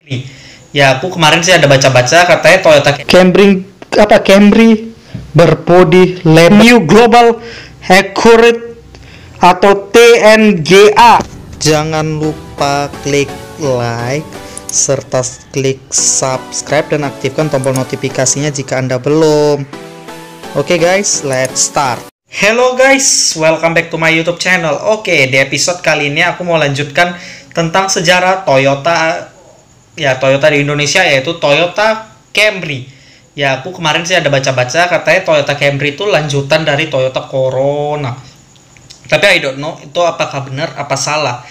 Nih, ya aku kemarin sih ada baca-baca katanya Toyota Camry apa Camry berbody label New Global Accurate atau TNGA. Jangan lupa klik like serta klik subscribe dan aktifkan tombol notifikasinya jika Anda belum. Oke guys, let's start. Hello guys, welcome back to my YouTube channel. Oke, di episode kali ini aku mau lanjutkan tentang sejarah Toyota ya Toyota di Indonesia yaitu Toyota Camry. Ya, aku kemarin sih ada baca-baca katanya Toyota Camry itu lanjutan dari Toyota Corona. Tapi I don't know itu apakah benar apa salah.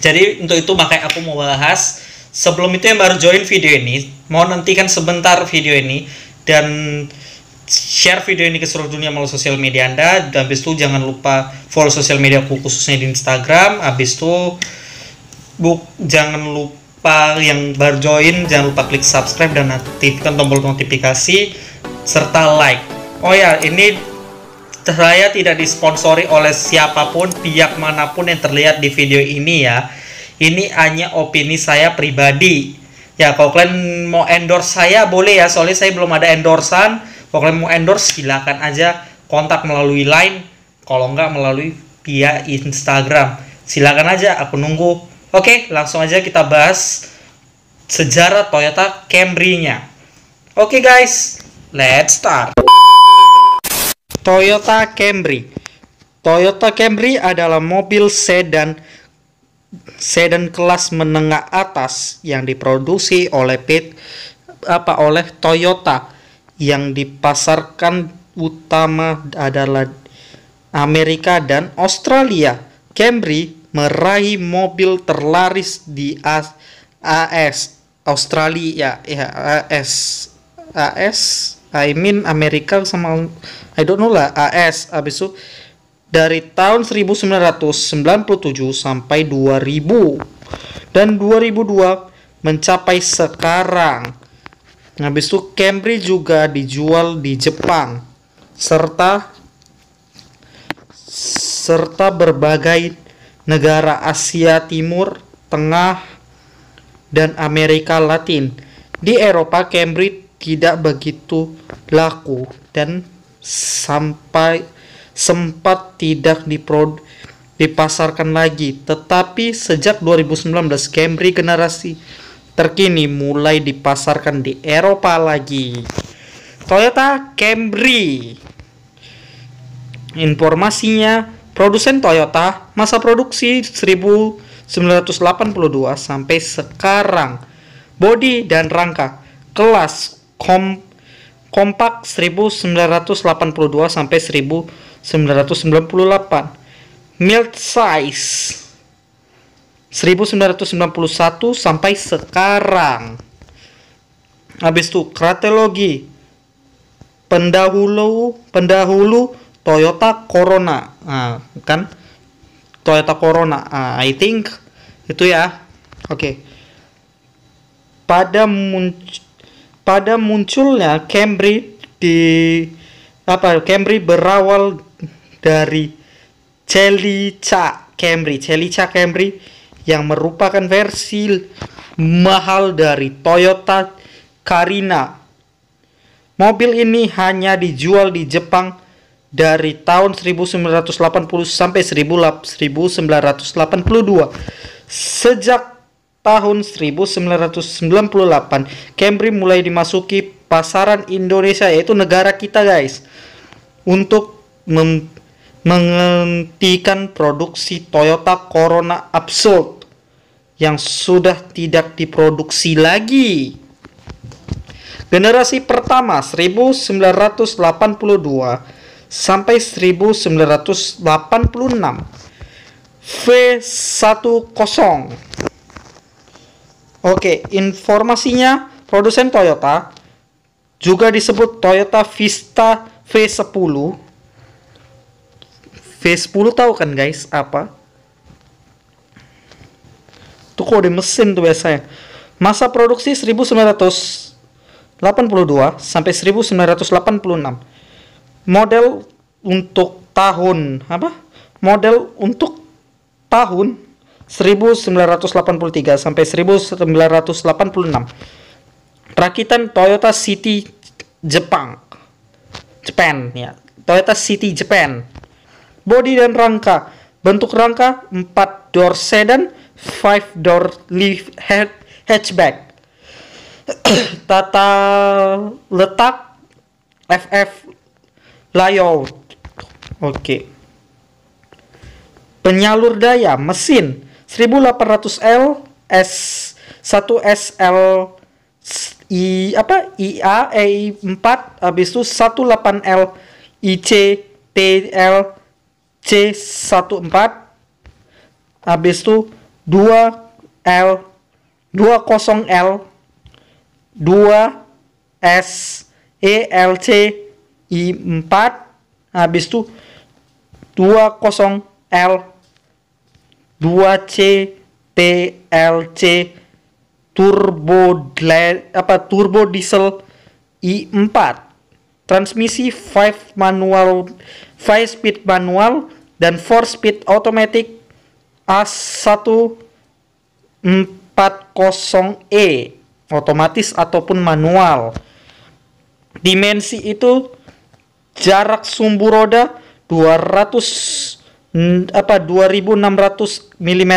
Jadi untuk itu makanya aku mau bahas sebelum itu yang baru join video ini, mau nantikan sebentar video ini dan share video ini ke seluruh dunia melalui sosial media Anda dan habis itu jangan lupa follow sosial media aku khususnya di Instagram habis itu buk jangan lupa yang baru join jangan lupa klik subscribe dan aktifkan tombol notifikasi serta like. Oh ya ini saya tidak disponsori oleh siapa pun pihak mana pun yang terlihat di video ini ya. Ini hanya opini saya pribadi. Ya kalau kalian mau endorse saya boleh ya. Soalnya saya belum ada endorsan kalau kalian mau endorse silakan aja kontak melalui line. Kalau enggak melalui via Instagram. Silakan aja aku nunggu Oke, langsung aja kita bahas sejarah Toyota Camry-nya. Oke guys, let's start. Toyota Camry. Toyota Camry adalah mobil sedan sedan kelas menengah atas yang diproduksi oleh Pit apa oleh Toyota yang dipasarkan utama adalah Amerika dan Australia. Camry meraih mobil terlaris di AS, Australia ya AS AS I mean Amerika sama I don't know lah AS habis itu dari tahun 1997 sampai 2000 dan 2002 mencapai sekarang. Habis itu Camry juga dijual di Jepang. Serta serta berbagai negara Asia Timur, Tengah, dan Amerika Latin. Di Eropa, Camry tidak begitu laku dan sampai sempat tidak diprod dipasarkan lagi. Tetapi sejak 2019 Camry generasi terkini mulai dipasarkan di Eropa lagi. Toyota Camry. Informasinya Produsen Toyota, masa produksi 1982 sampai sekarang. Bodi dan rangka kelas kom kompak 1982 sampai 1998. Mild size 1991 sampai sekarang. Habis itu krateologi pendahulu pendahulu Toyota Corona. Nah, kan? Toyota Corona. Nah, I think itu ya. Oke. Okay. pada munc pada munculnya Camry di apa Camry berawal dari Celica Camry. Celica Camry yang merupakan versi mahal dari Toyota Carina. Mobil ini hanya dijual di Jepang dari tahun 1980 sampai 1982. Sejak tahun 1998, Camry mulai dimasuki pasaran Indonesia yaitu negara kita guys untuk menghentikan produksi Toyota Corona Absolute yang sudah tidak diproduksi lagi. Generasi pertama 1982 sampai 1986 V10 Oke, informasinya produsen Toyota juga disebut Toyota Vista V10 V10 tahu kan guys apa? Tuh kode mesin tuh biasanya. Masa produksi 1982 sampai 1986 model untuk tahun apa model untuk tahun 1983 sampai 1986. Perakitan Toyota City Jepang. Japan ya. Toyota City Japan. Bodi dan rangka. Bentuk rangka 4 door sedan, 5 door lift hatchback. Tata letak FF layout. Oke. Penyalur daya mesin 1800L S 1 SL I apa IA E 4 habis itu 18L IC TL C 14 habis itu 2L 20L 2 S ELC I 4 habis itu 20L 2C TLC turbo apa turbo diesel i4 transmisi 5 manual 5 speed manual dan 4 speed automatic A140E otomatis ataupun manual. Dimensi itu jarak sumbu roda 200 apa 2600 mm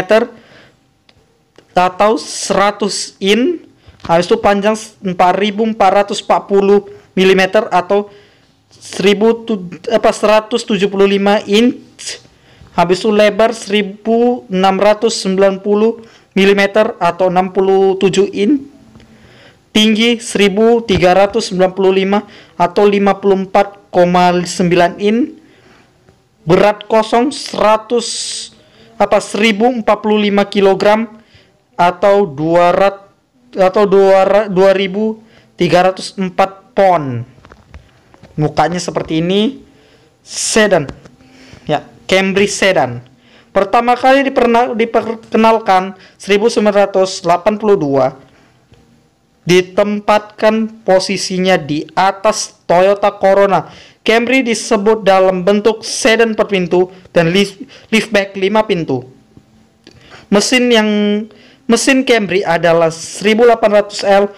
atau 100 in habis itu panjang 4440 mm atau 1000 apa 175 inch habis itu lebar 1690 mm atau 67 in tinggi 1395 atau 54,9 in berat kosong 100 apa 1045 kg atau 200 atau 2304 pon. Mukanya seperti ini. Sedan. Ya, Camry sedan. Pertama kali diperkenalkan 1982 ditempatkan posisinya di atas Toyota Corona Camry disebut dalam bentuk sedan per pintu dan lift, liftback 5 pintu. Mesin yang mesin Camry adalah 1800L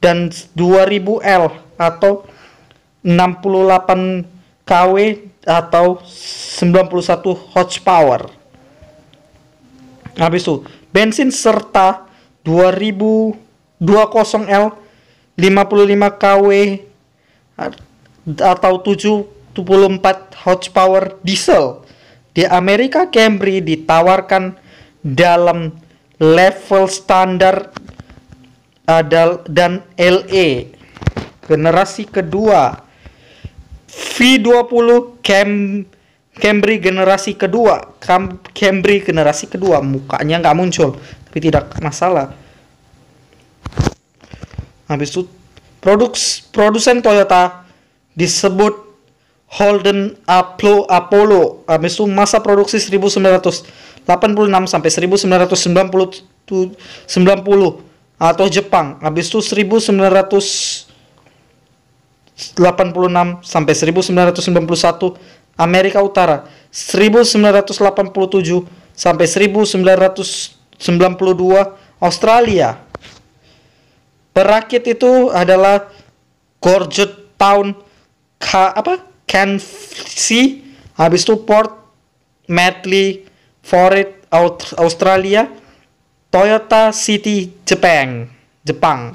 dan 2000L atau 68 kW atau 91 horsepower. Habis itu, bensin serta 2000 20L 55 kW atau 74 horsepower diesel. Di Amerika Camry ditawarkan dalam level standar adal dan LE generasi kedua V20 Cam Camry generasi kedua Cam Camry generasi kedua. Mukanya nggak muncul tapi tidak masalah habis itu produk produsen Toyota disebut Holden Apollo Apollo. Habis itu masa produksi 1986 sampai 1990 90 atau Jepang. Habis itu 1986 sampai 1991 Amerika Utara. 1987 sampai 1992 Australia Perakit itu adalah Gorget Town Ka, apa? Cancy habis itu Port Medley Forit Australia Toyota City Jepang Jepang.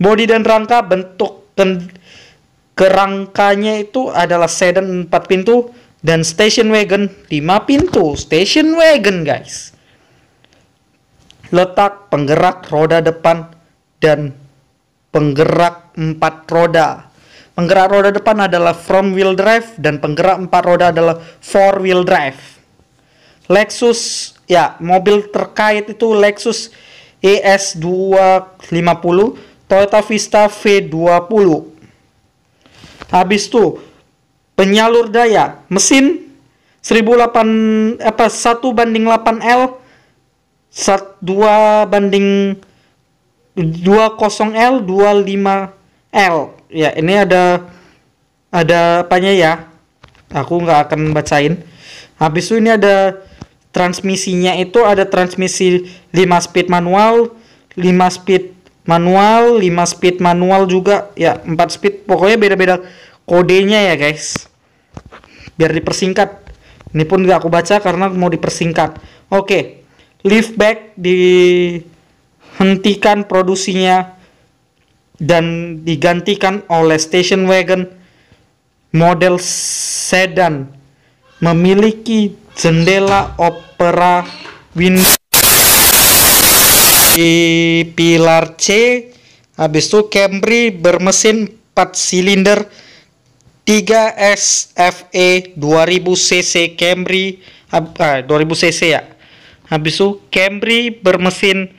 Bodi dan rangka bentuk kerangkanya itu adalah sedan 4 pintu dan station wagon 5 pintu. Station wagon guys letak penggerak roda depan dan penggerak empat roda Penggerak roda depan adalah front wheel drive dan penggerak empat roda adalah four wheel drive. Lexus ya, mobil terkait itu Lexus ES250, Toyota Vista V20. Habis itu penyalur daya, mesin 1008 apa 1 banding 8L 2 banding 20L 25L ya ini ada ada apanya ya? Aku nggak akan bacain. Habis itu ini ada transmisinya itu ada transmisi 5 speed manual 5 speed manual 5 speed manual juga. Ya 4 speed. Pokoknya beda-beda kodenya ya guys. Biar dipersingkat. Ini pun gak aku baca karena mau dipersingkat. Oke liftback dihentikan produksinya dan digantikan oleh station wagon model sedan memiliki jendela opera window di pilar C. Habis itu Camry bermesin 4 silinder 3 SFE 2000 cc Camry ah, 2000 cc ya habis itu Camry bermesin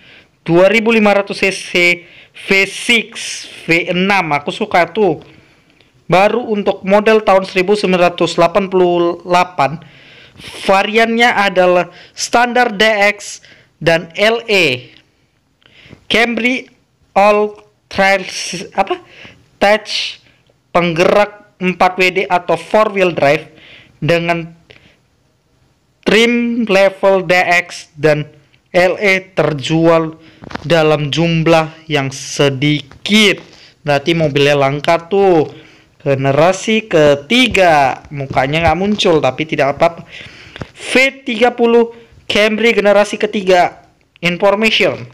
2500 cc V6 V6 aku suka tuh. Baru untuk model tahun 1988 variannya adalah standar DX dan LE Camry All Trails apa? Touch penggerak 4WD atau 4 wheel drive dengan trim level DX dan LE terjual dalam jumlah yang sedikit. Berarti mobilnya langka tuh. Generasi ketiga. Mukanya nggak muncul tapi tidak apa-apa. V30 Camry generasi ketiga. Information.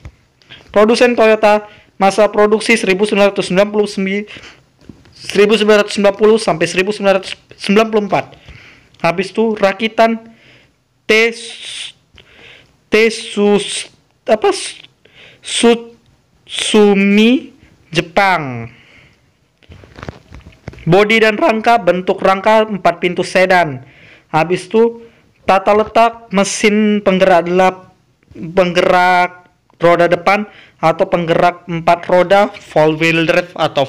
Produsen Toyota masa produksi 1999 1990 sampai 1994 habis itu rakitan T T sus apa Sutsumi Jepang. Bodi dan rangka bentuk rangka 4 pintu sedan. Habis itu tata letak mesin penggerak delap penggerak roda depan atau penggerak empat roda full wheel drive atau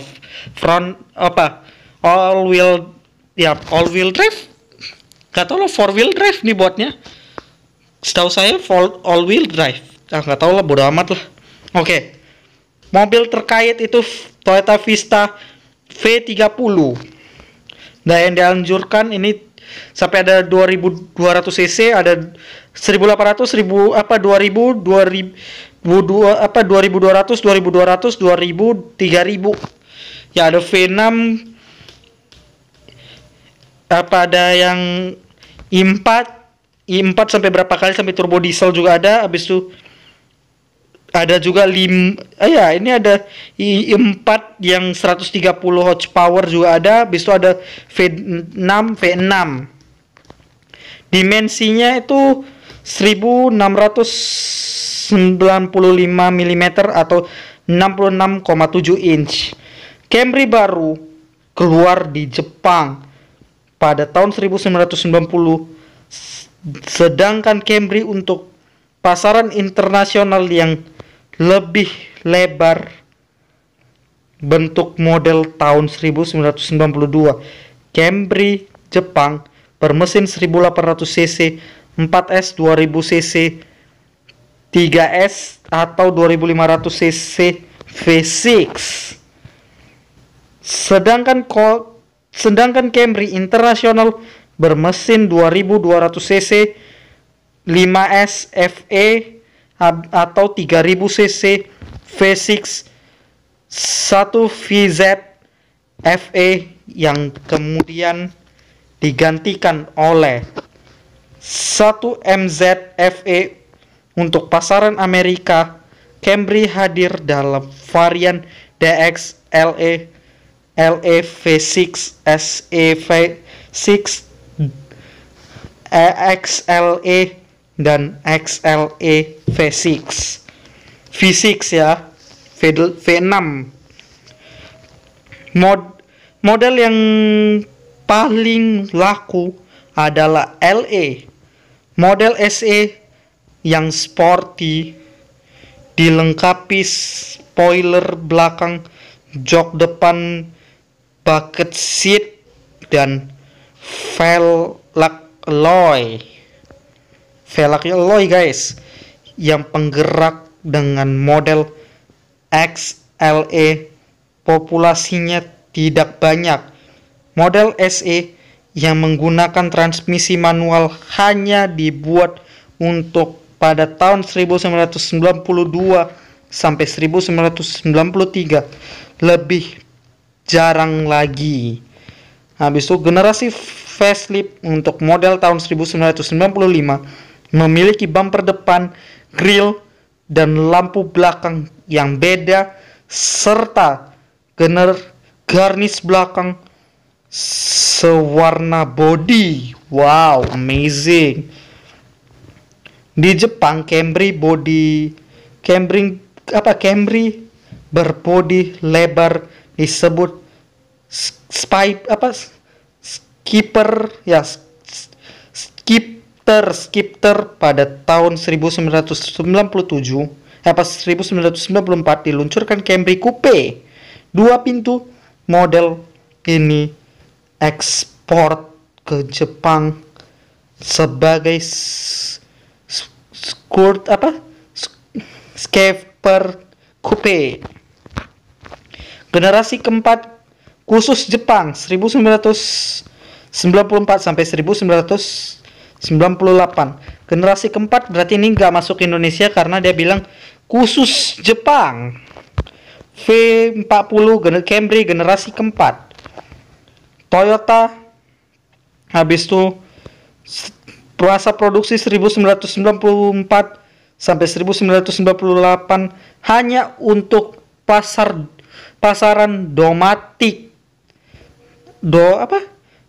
front apa? All wheel ya all wheel drive gak tau lo four wheel drive nih buatnya. Setahu saya full all wheel drive. Ah nggak tahu lah bodo amat lah. Oke. Okay. mobil terkait itu Toyota Vista V30 nah yang dianjurkan ini sampai ada 2200 cc ada 1800 1000 apa 2000 2000 2000 apa 2200 2200 2000 3000 ya ada V6 apa ada yang i4 i4 sampai berapa kali sampai turbo diesel juga ada habis itu ada juga lim eh ya ini ada i4 yang 130 horsepower juga ada habis itu ada V6 V6 dimensinya itu 1695 mm atau 66,7 inch. Camry baru keluar di Jepang pada tahun 1990 sedangkan Camry untuk pasaran internasional yang lebih lebar bentuk model tahun 1992 Camry Jepang bermesin 1800 cc 4S 2000 cc 3S atau 2500 cc V6 sedangkan sedangkan Camry internasional bermesin 2200 cc 5S FE atau 3000 cc V6 1 VZ FE yang kemudian digantikan oleh 1 MZ FE untuk pasaran Amerika. Camry hadir dalam varian DX LE LE V6 SE V6 XLE dan XLE V6 V6 ya v, V6 mod model yang paling laku adalah LE model SE yang sporty dilengkapi spoiler belakang jok depan bucket seat dan velg alloy velg alloy guys yang penggerak dengan model XLE populasinya tidak banyak. Model SE yang menggunakan transmisi manual hanya dibuat untuk pada tahun 1992 sampai 1993 lebih jarang lagi. Habis itu generasi facelift untuk model tahun 1995 memiliki bumper depan, grill, dan lampu belakang yang beda serta gener garnish belakang sewarna body. Wow, amazing. Di Jepang Camry body Camry apa Camry berbodi lebar disebut spy apa skipper ya skipper skipper pada tahun 1997 apa 1994 diluncurkan Camry Coupe. Dua pintu model ini ekspor ke Jepang sebagai skirt apa Scaper Coupe generasi keempat khusus Jepang 1994 sampai 1998 generasi keempat berarti ini nggak masuk Indonesia karena dia bilang khusus Jepang. V40 Camry generasi keempat. Toyota habis itu Masa produksi 1994 sampai 1998 hanya untuk pasar pasaran domatik. Do apa?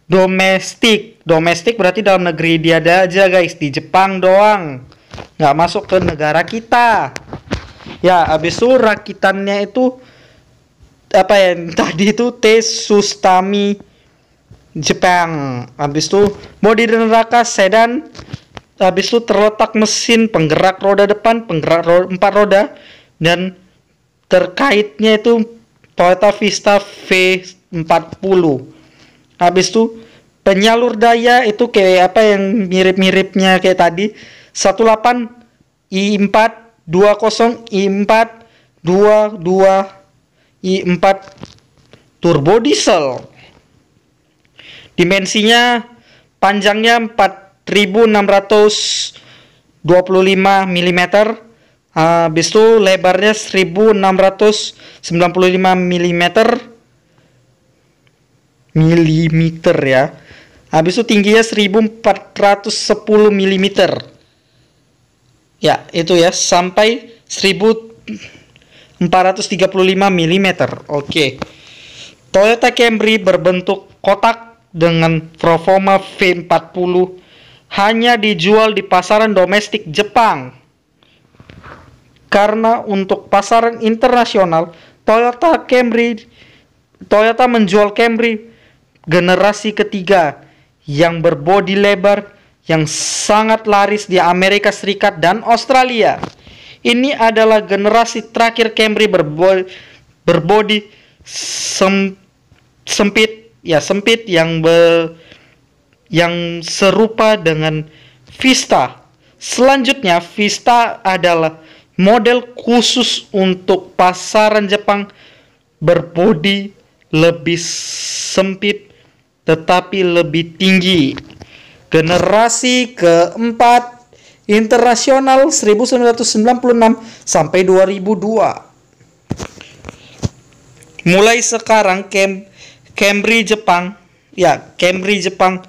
Domestik. Domestik berarti dalam negeri dia ada aja guys di Jepang doang. Nggak masuk ke negara kita. Ya, habis itu rakitannya itu apa ya tadi itu T Sustami Jepang. Habis itu bodi neraka sedan. Habis itu terletak mesin penggerak roda depan, penggerak roda, empat roda dan terkaitnya itu Toyota Vista V40. Habis itu penyalur daya itu kayak apa yang mirip-miripnya kayak tadi 18 i4 20 i4 22 i4 turbo diesel Dimensinya panjangnya 4625 mm. Habis itu lebarnya 1695 mm. Milimeter ya. Habis itu tingginya 1410 mm. Ya, itu ya sampai 1435 mm. Oke. Toyota Camry berbentuk kotak dengan Proforma V40 hanya dijual di pasaran domestik Jepang. Karena untuk pasaran internasional, Toyota Camry Toyota menjual Camry generasi ketiga yang berbodi lebar yang sangat laris di Amerika Serikat dan Australia. Ini adalah generasi terakhir Camry berbodi, berbodi sem, sempit ya sempit yang be, yang serupa dengan Vista. Selanjutnya Vista adalah model khusus untuk pasaran Jepang berbodi lebih sempit tetapi lebih tinggi. Generasi keempat internasional 1996 sampai 2002. Mulai sekarang camp Camry Jepang ya Camry Jepang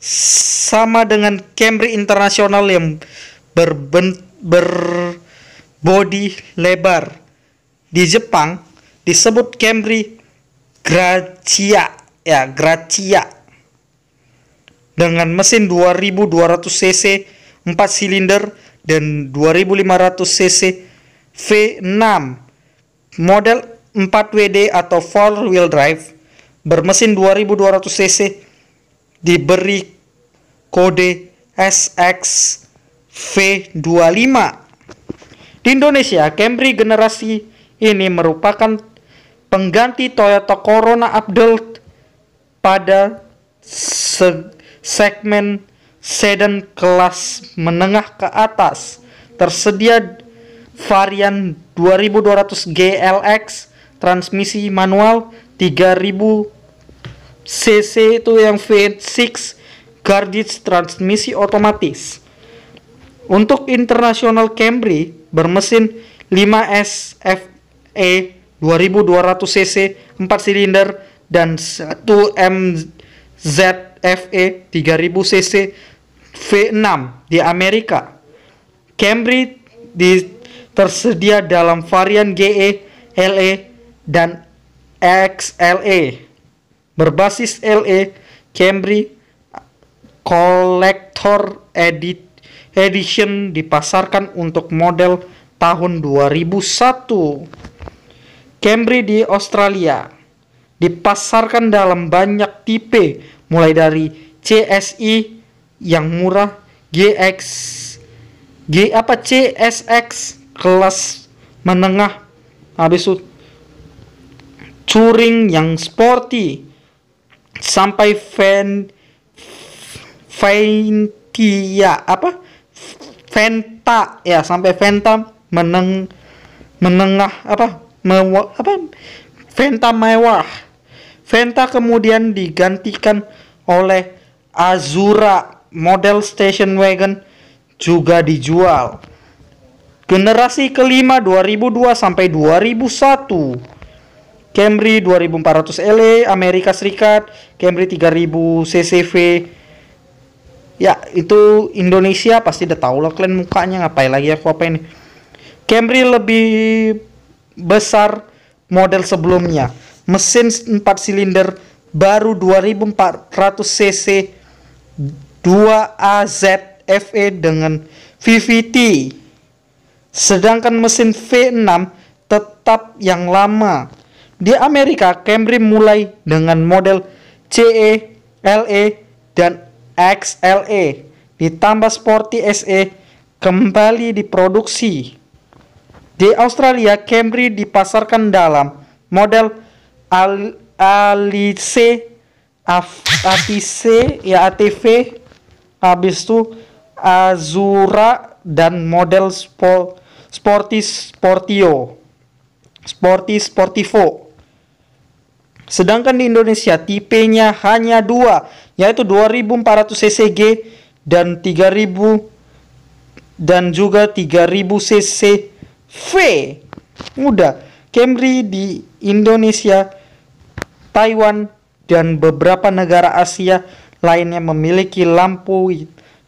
sama dengan Camry internasional yang berben, berbodi lebar di Jepang disebut Camry Gracia ya Gracia dengan mesin 2200 cc 4 silinder dan 2500 cc V6 model 4WD atau 4 wheel drive bermesin 2200 cc diberi kode SX V25. Di Indonesia, Camry generasi ini merupakan pengganti Toyota Corona Update pada se segmen sedan kelas menengah ke atas. Tersedia varian 2200 GLX transmisi manual 3000 cc itu yang V6 Gardage transmisi otomatis Untuk internasional Camry bermesin 5S FE 2200 cc 4 silinder dan 1 MZ FE 3000 cc V6 di Amerika. Camry di, tersedia dalam varian GE, LE, dan XLE. Berbasis LE, Camry Collector Edit Edition dipasarkan untuk model tahun 2001. Camry di Australia dipasarkan dalam banyak tipe mulai dari CSI yang murah, GX, G apa CSX kelas menengah, habis itu touring yang sporty sampai fan Ventia apa Venta ya sampai Venta meneng menengah apa mewah apa? Venta mewah. Venta kemudian digantikan oleh Azura. Model station wagon juga dijual. Generasi kelima 2002 sampai 2001 Camry 2400 LE Amerika Serikat. Camry 3000 CCV ya itu Indonesia pasti udah tahu lah kalian mukanya ngapain lagi aku apa ini Camry lebih besar model sebelumnya. Mesin 4 silinder baru 2400 cc 2 AZ FE dengan VVT sedangkan mesin V6 tetap yang lama. Di Amerika Camry mulai dengan model CE, LE, dan XLE ditambah Sporty SE kembali diproduksi. Di Australia, Camry dipasarkan dalam model Al Alice, ATC, ya ATV, habis itu Azura dan model Sport, Sporty Sportio, Sporty Sportivo. Sedangkan di Indonesia tipenya hanya dua, yaitu 2400 ccg dan 3000 dan juga 3000 cc V. Mudah. Camry di Indonesia, Taiwan dan beberapa negara Asia lainnya memiliki lampu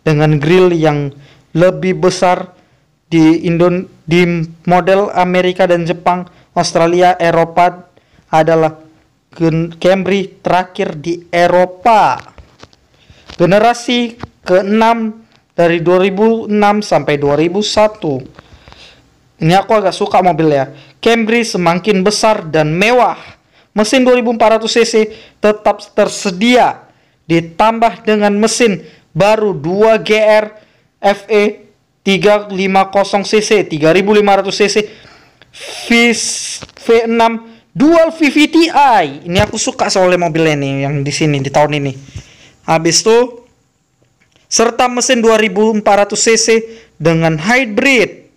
dengan grill yang lebih besar di Indon di model Amerika dan Jepang, Australia, Eropa adalah Camry terakhir di Eropa. Generasi ke-6 dari 2006 sampai 2001. Ini aku agak suka mobil ya. Camry semakin besar dan mewah. Mesin 2400 cc tetap tersedia ditambah dengan mesin baru 2 GR FE 350 cc 3500 cc V6 Dual VVTi. Ini aku suka soalnya mobilnya nih yang di sini di tahun ini. Habis itu serta mesin 2400 cc dengan hybrid.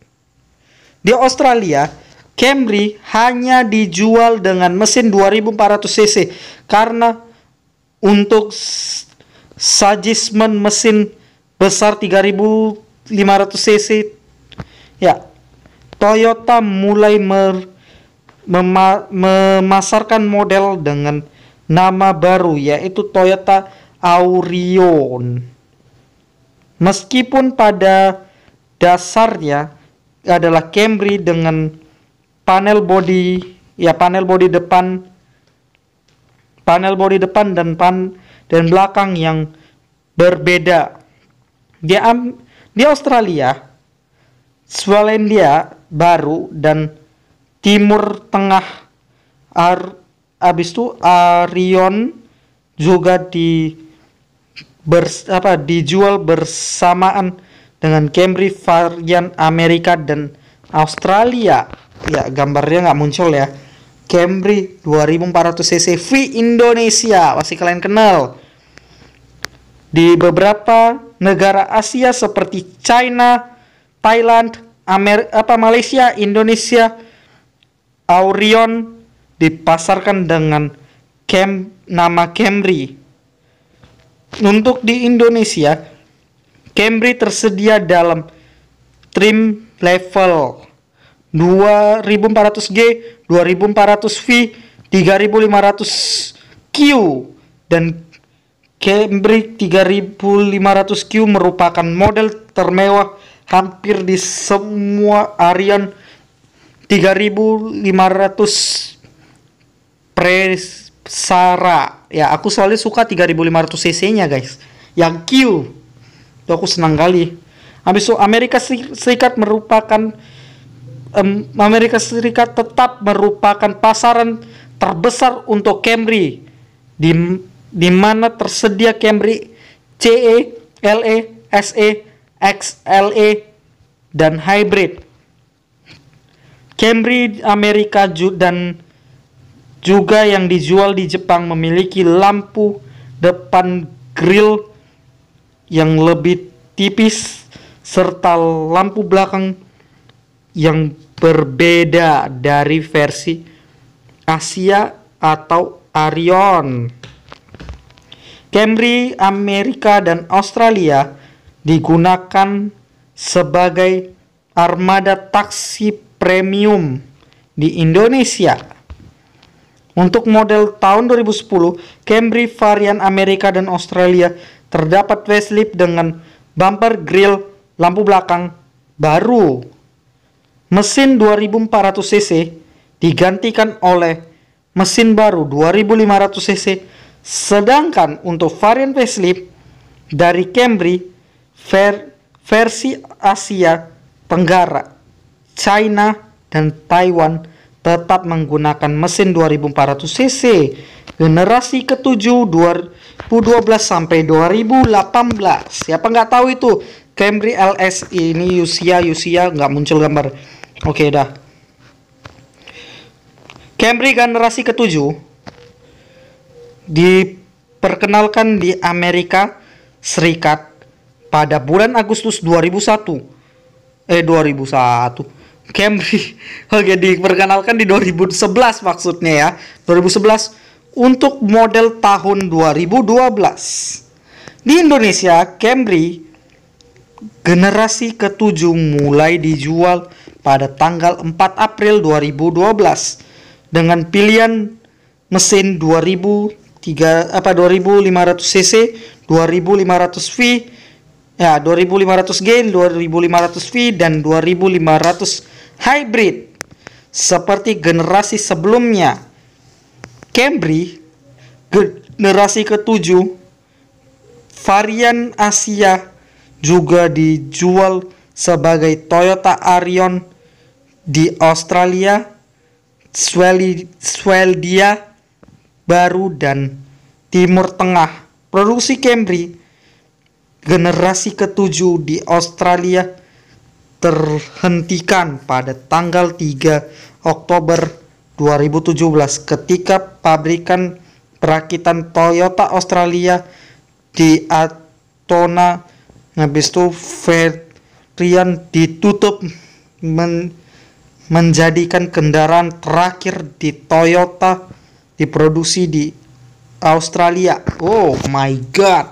Di Australia, Camry hanya dijual dengan mesin 2400 cc karena untuk sajismen mesin besar 3500 cc ya Toyota mulai mer mema memasarkan model dengan nama baru yaitu Toyota Aurion. Meskipun pada dasarnya adalah Camry dengan panel body ya panel body depan panel body depan dan pan dan belakang yang berbeda. Di di Australia, Swalendia baru dan Timur Tengah Ar, abis itu Arion juga di bers, apa dijual bersamaan dengan Camry varian Amerika dan Australia. Ya, gambarnya nggak muncul ya. Camry 2400 cc V Indonesia, pasti kalian kenal. Di beberapa negara Asia seperti China, Thailand, Amer apa Malaysia, Indonesia, Aurion dipasarkan dengan Cam nama Camry. Untuk di Indonesia, Camry tersedia dalam trim level 2400G, 2400V, 3500Q dan Camry 3500Q merupakan model termewah hampir di semua Arion 3500 Presara. Ya, aku soalnya suka 3500 cc-nya, guys. Yang Q. Itu aku senang kali. Habis itu Amerika Serikat merupakan um, Amerika Serikat tetap merupakan pasaran terbesar untuk Camry di di mana tersedia Camry CE, LE, SE, XLE dan hybrid. Camry Amerika dan juga yang dijual di Jepang memiliki lampu depan grill yang lebih tipis serta lampu belakang yang berbeda dari versi Asia atau Arion. Camry Amerika dan Australia digunakan sebagai armada taksi premium di Indonesia. Untuk model tahun 2010, Camry varian Amerika dan Australia terdapat facelift dengan bumper grill, lampu belakang baru. Mesin 2400 cc digantikan oleh mesin baru 2500 cc sedangkan untuk varian facelift dari Camry ver versi Asia Tenggara, China, dan Taiwan tetap menggunakan mesin 2400 cc generasi ke-7 2012 sampai 2018 siapa nggak tahu itu? Camry LS ini usia usia nggak muncul gambar. Oke dah. Camry generasi ke-7 diperkenalkan di Amerika Serikat pada bulan Agustus 2001 eh 2001 Camry oke diperkenalkan di 2011 maksudnya ya 2011 untuk model tahun 2012 di Indonesia Camry generasi ketujuh mulai dijual pada tanggal 4 April 2012 dengan pilihan mesin 2000 3 apa 2500 cc 2500 V ya 2500 gain 2500 V dan 2500 hybrid seperti generasi sebelumnya Camry generasi ketujuh varian Asia juga dijual sebagai Toyota Arion di Australia, Swedia baru dan Timur Tengah. Produksi Camry generasi ketujuh di Australia terhentikan pada tanggal 3 Oktober 2017 ketika pabrikan perakitan Toyota Australia di Atona habis itu varian ditutup men menjadikan kendaraan terakhir di Toyota diproduksi di Australia. Oh my god.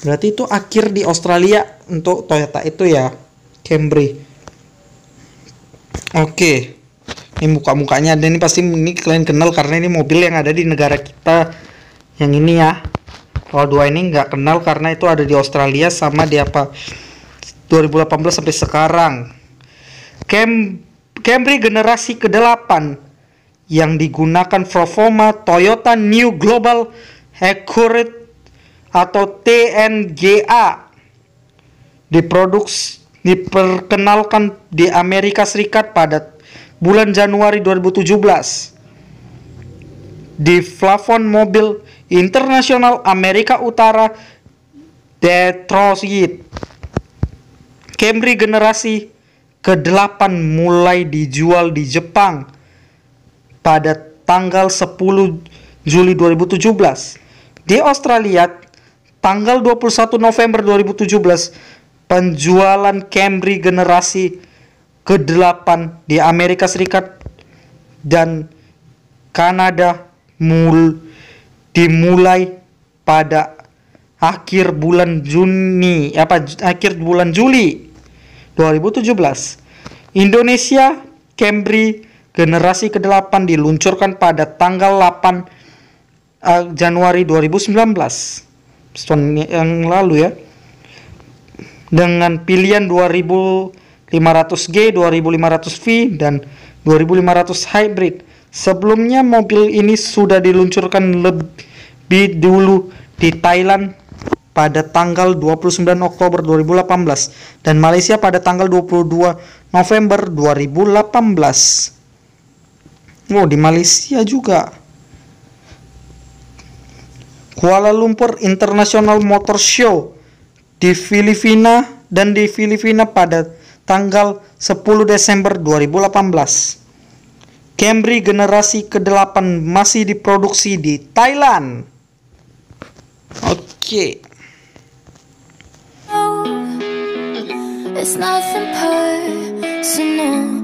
Berarti itu akhir di Australia untuk Toyota itu ya, Camry. Oke. Ini muka-mukanya dan ini pasti ini kalian kenal karena ini mobil yang ada di negara kita yang ini ya. Kalau dua ini nggak kenal karena itu ada di Australia sama di apa 2018 sampai sekarang. Cam Camry generasi ke-8 yang digunakan performa Toyota New Global Accurate atau TNGA diproduksi diperkenalkan di Amerika Serikat pada bulan Januari 2017 di plafon mobil internasional Amerika Utara Detroit. Camry generasi ke-8 mulai dijual di Jepang pada tanggal 10 Juli 2017. Di Australia tanggal 21 November 2017 penjualan Camry generasi ke-8 di Amerika Serikat dan Kanada mul dimulai pada akhir bulan Juni apa akhir bulan Juli 2017. Indonesia Camry generasi ke-8 diluncurkan pada tanggal 8 uh, eh, Januari 2019. Tahun yang lalu ya. Dengan pilihan 2500G, 2500V dan 2500 hybrid. Sebelumnya mobil ini sudah diluncurkan lebih dulu di Thailand pada tanggal 29 Oktober 2018 dan Malaysia pada tanggal 22 November 2018. Oh, di Malaysia juga. Kuala Lumpur International Motor Show di Filipina dan di Filipina pada tanggal 10 Desember 2018. Camry generasi ke-8 masih diproduksi di Thailand. Oke. Okay. It's nothing personal